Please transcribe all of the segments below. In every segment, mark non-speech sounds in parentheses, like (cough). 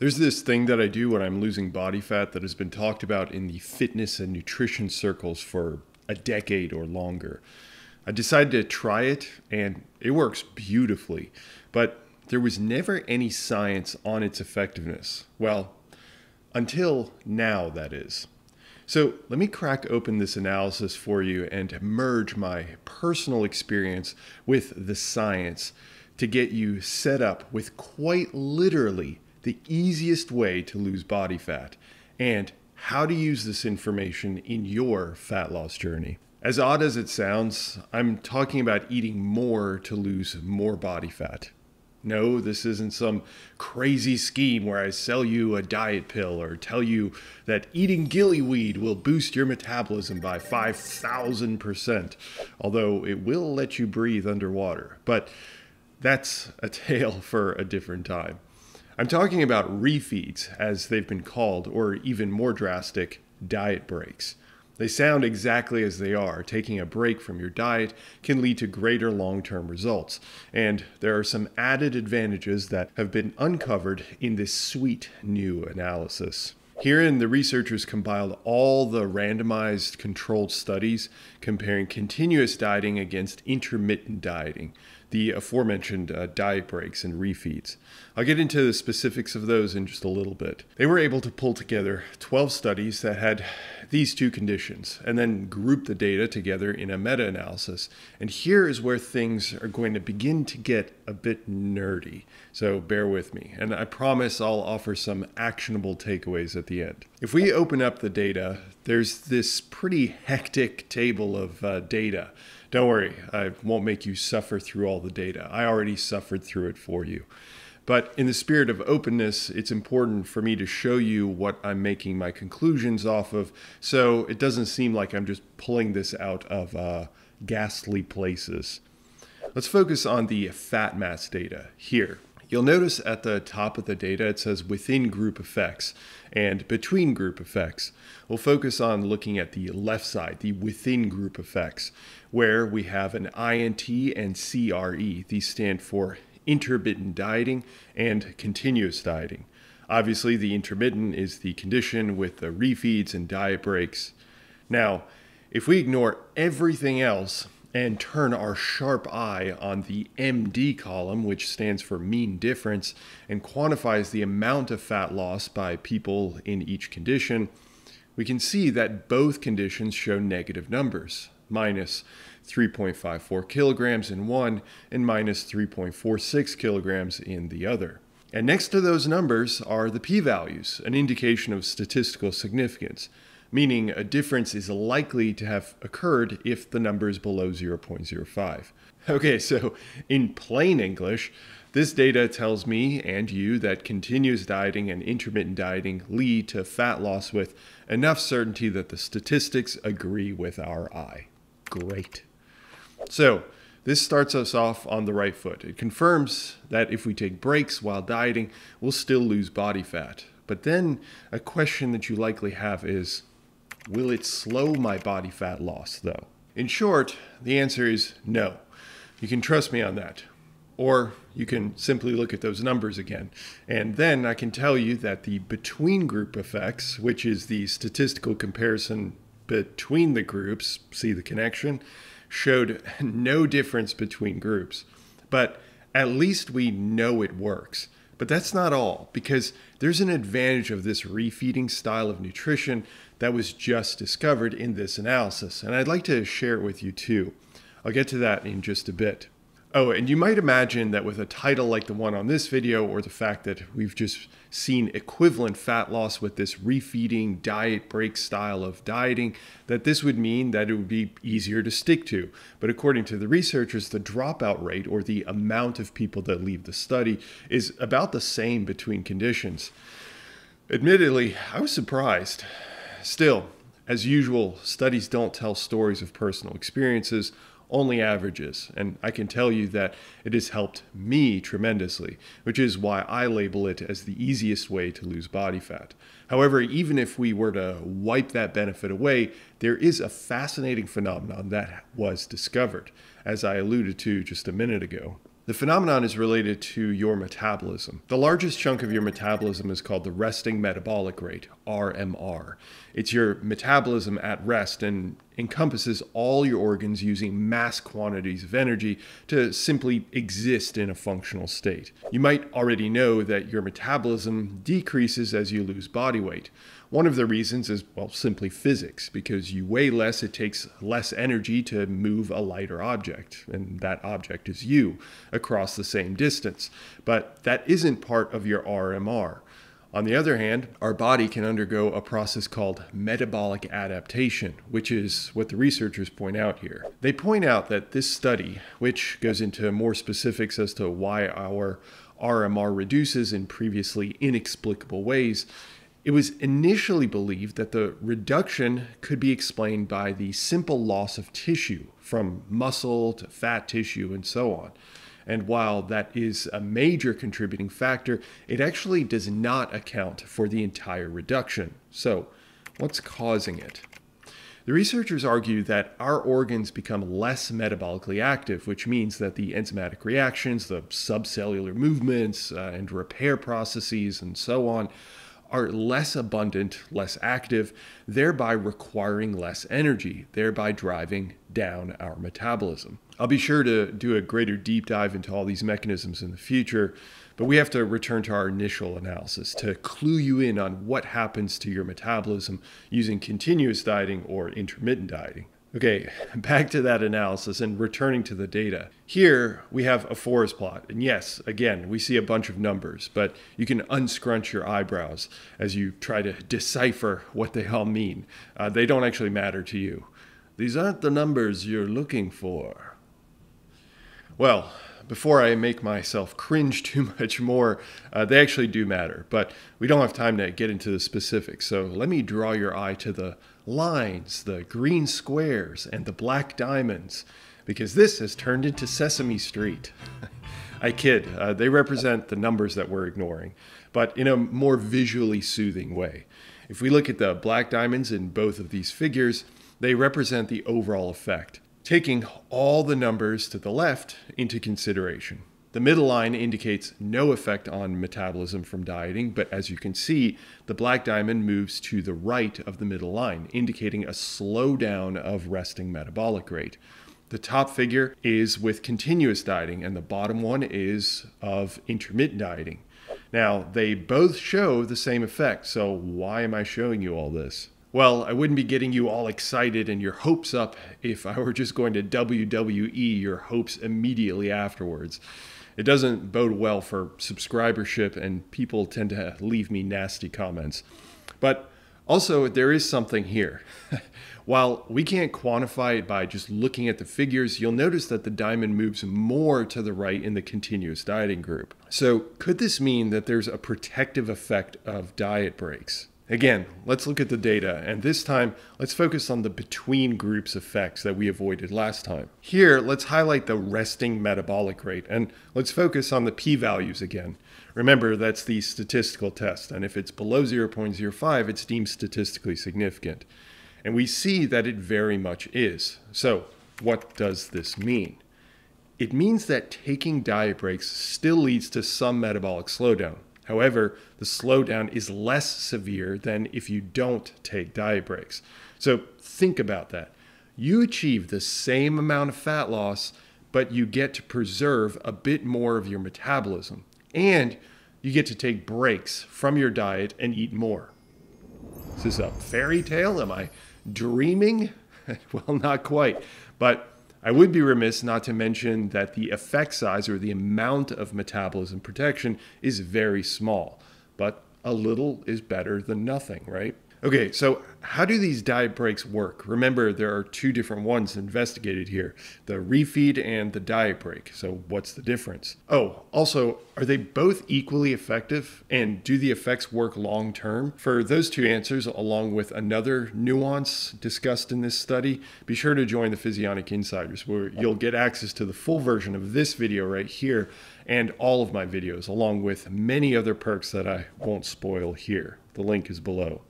There's this thing that I do when I'm losing body fat that has been talked about in the fitness and nutrition circles for a decade or longer. I decided to try it and it works beautifully, but there was never any science on its effectiveness. Well, until now, that is. So let me crack open this analysis for you and merge my personal experience with the science to get you set up with quite literally the easiest way to lose body fat, and how to use this information in your fat loss journey. As odd as it sounds, I'm talking about eating more to lose more body fat. No, this isn't some crazy scheme where I sell you a diet pill or tell you that eating gillyweed will boost your metabolism by 5,000%, although it will let you breathe underwater. But that's a (laughs) tale for a different time. I'm talking about refeeds, as they've been called, or even more drastic, diet breaks. They sound exactly as they are. Taking a break from your diet can lead to greater long term results. And there are some added advantages that have been uncovered in this sweet new analysis. Herein, the researchers compiled all the randomized controlled studies comparing continuous dieting against intermittent dieting the aforementioned uh, diet breaks and refeeds. I'll get into the specifics of those in just a little bit. They were able to pull together 12 studies that had these two conditions and then group the data together in a meta analysis. And here is where things are going to begin to get a bit nerdy. So bear with me. And I promise I'll offer some actionable takeaways at the end. If we open up the data, there's this pretty hectic table of uh, data. Don't worry, I won't make you suffer through all the data. I already suffered through it for you. But in the spirit of openness, it's important for me to show you what I'm making my conclusions off of so it doesn't seem like I'm just pulling this out of uh, ghastly places. Let's focus on the fat mass data here. You'll notice at the top of the data it says within group effects and between group effects. We'll focus on looking at the left side, the within group effects, where we have an INT and CRE. These stand for intermittent dieting and continuous dieting. Obviously, the intermittent is the condition with the refeeds and diet breaks. Now, if we ignore everything else and turn our sharp eye on the MD column, which stands for mean difference and quantifies the amount of fat loss by people in each condition, we can see that both conditions show negative numbers, minus 3.54 kilograms in one and minus 3.46 kilograms in the other. And next to those numbers are the p-values, an indication of statistical significance meaning a difference is likely to have occurred if the number is below 0.05. Okay, so in plain English, this data tells me and you that continuous dieting and intermittent dieting lead to fat loss with enough certainty that the statistics agree with our eye. Great. So, this starts us off on the right foot. It confirms that if we take breaks while dieting, we'll still lose body fat. But then a question that you likely have is Will it slow my body fat loss, though? In short, the answer is no. You can trust me on that. Or you can simply look at those numbers again. And then I can tell you that the between group effects, which is the statistical comparison between the groups, see the connection, showed (laughs) no difference between groups. But at least we know it works. But that's not all, because there's an advantage of this refeeding style of nutrition that was just discovered in this analysis, and I'd like to share it with you too. I'll get to that in just a bit. Oh, and you might imagine that with a title like the one on this video, or the fact that we've just seen equivalent fat loss with this refeeding diet break style of dieting, that this would mean that it would be easier to stick to. But according to the researchers, the dropout rate, or the amount of people that leave the study, is about the same between conditions. Admittedly, I was surprised. Still, as usual, studies don't tell stories of personal experiences only averages. And I can tell you that it has helped me tremendously, which is why I label it as the easiest way to lose body fat. However, even if we were to wipe that benefit away, there is a fascinating phenomenon that was discovered, as I alluded to just a minute ago. The phenomenon is related to your metabolism. The largest chunk of your metabolism is called the resting metabolic rate, RMR. It's your metabolism at rest and encompasses all your organs using mass quantities of energy to simply exist in a functional state. You might already know that your metabolism decreases as you lose body weight. One of the reasons is, well, simply physics. Because you weigh less, it takes less energy to move a lighter object, and that object is you across the same distance. But that isn't part of your RMR. On the other hand, our body can undergo a process called metabolic adaptation, which is what the researchers point out here. They point out that this study, which goes into more specifics as to why our RMR reduces in previously inexplicable ways, it was initially believed that the reduction could be explained by the simple loss of tissue from muscle to fat tissue and so on. And while that is a major contributing factor, it actually does not account for the entire reduction. So, what's causing it? The researchers argue that our organs become less metabolically active, which means that the enzymatic reactions, the subcellular movements, uh, and repair processes, and so on, are less abundant, less active, thereby requiring less energy, thereby driving down our metabolism. I'll be sure to do a greater deep dive into all these mechanisms in the future, but we have to return to our initial analysis to clue you in on what happens to your metabolism using continuous dieting or intermittent dieting. Okay, (laughs) back to that analysis and returning to the data. Here we have a forest plot. And yes, again, we see a bunch of numbers, but you can unscrunch your eyebrows as you try to decipher what they all mean. Uh, they don't actually matter to you. These aren't the numbers you're looking for. Well, before I make myself cringe too (laughs) much more, uh, they actually do matter, but we don't have time to get into the specifics. So let me draw your eye to the lines, the green squares, and the black diamonds, because this has turned into Sesame Street. (laughs) I kid, uh, they represent the numbers that we're ignoring, but in a more visually soothing way. If we look at the black diamonds in both of these figures, they represent the overall effect taking all the numbers to the left into consideration. The middle line indicates no effect on metabolism from dieting, but as you can see, the black diamond moves to the right of the middle line, indicating a slowdown of resting metabolic rate. The top figure is with continuous dieting, and the bottom one is of intermittent dieting. Now, they both show the same effect, so why am I showing you all this? Well, I wouldn't be getting you all excited and your hopes up if I were just going to WWE your hopes immediately afterwards. It doesn't bode well for subscribership, and people tend to leave me nasty comments. But also, there is something here. (laughs) While we can't quantify it by just looking at the figures, you'll notice that the diamond moves more to the right in the continuous dieting group. So, could this mean that there's a protective effect of diet breaks? Again, let's look at the data, and this time let's focus on the between groups effects that we avoided last time. Here, let's highlight the resting metabolic rate, and let's focus on the p-values again. Remember, that's the statistical test, and if it's below 0.05, it's deemed statistically significant. And we see that it very much is. So, what does this mean? It means that taking diet breaks still leads to some metabolic slowdown. However, the slowdown is less severe than if you don't take diet breaks. So think about that. You achieve the same amount of fat loss, but you get to preserve a bit more of your metabolism. And you get to take breaks from your diet and eat more. Is this a fairy tale? Am I dreaming? (laughs) well, not quite. But I would be remiss not to mention that the effect size or the amount of metabolism protection is very small, but a little is better than nothing, right? Okay, so how do these diet breaks work? Remember, there are two different ones investigated here the refeed and the diet break. So, what's the difference? Oh, also, are they both equally effective? And do the effects work long term? For those two answers, along with another nuance discussed in this study, be sure to join the Physionic Insiders, where you'll get access to the full version of this video right here and all of my videos, along with many other perks that I won't spoil here. The link is below.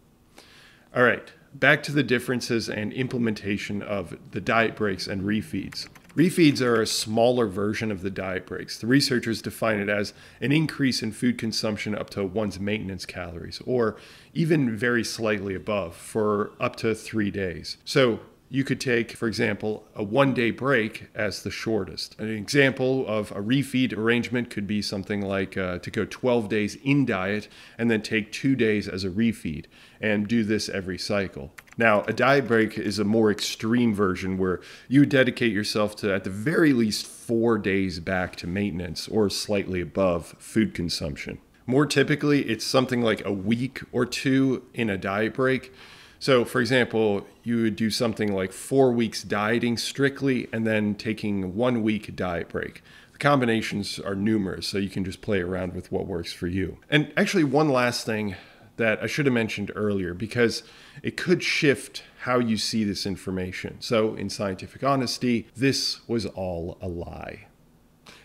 All right, back to the differences and implementation of the diet breaks and refeeds. Refeeds are a smaller version of the diet breaks. The researchers define it as an increase in food consumption up to one's maintenance calories, or even very slightly above, for up to three days. So you could take, for example, a one day break as the shortest. An example of a refeed arrangement could be something like uh, to go 12 days in diet and then take two days as a refeed and do this every cycle. Now, a diet break is a more extreme version where you dedicate yourself to, at the very least, four days back to maintenance or slightly above food consumption. More typically, it's something like a week or two in a diet break so, for example, you would do something like four weeks dieting strictly and then taking one week diet break. The combinations are numerous, so you can just play around with what works for you. And actually, one last thing that I should have mentioned earlier because it could shift how you see this information. So, in scientific honesty, this was all a lie.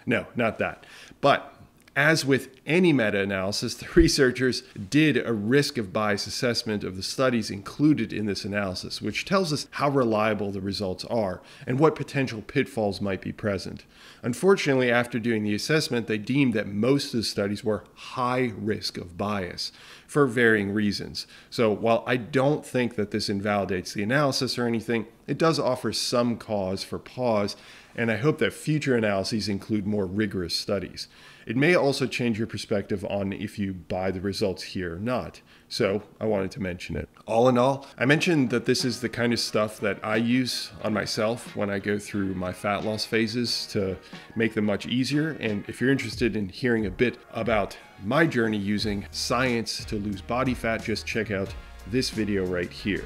No, not that. But as with any meta analysis, the researchers did a risk of bias assessment of the studies included in this analysis, which tells us how reliable the results are and what potential pitfalls might be present. Unfortunately, after doing the assessment, they deemed that most of the studies were high risk of bias for varying reasons. So while I don't think that this invalidates the analysis or anything, it does offer some cause for pause, and I hope that future analyses include more rigorous studies. It may also change your perspective on if you buy the results here or not. So I wanted to mention it. All in all, I mentioned that this is the kind of stuff that I use on myself when I go through my fat loss phases to make them much easier. And if you're interested in hearing a bit about my journey using science to lose body fat, just check out this video right here.